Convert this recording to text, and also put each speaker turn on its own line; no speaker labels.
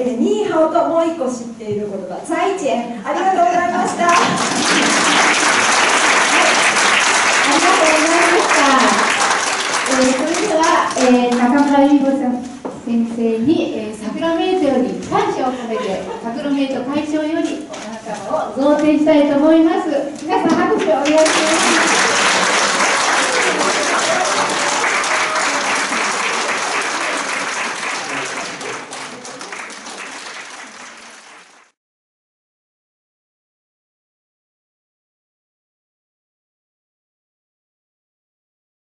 えー、ニーハオともう一個知っている言葉在地ありがとうございました。はい。ありがとうございました、えー、それでは、えー、中村由子さん先生に、えー、桜メイトより感謝を込めて桜メイト会長よりお花束を贈呈したいと思います。皆さん拍手をお願いします。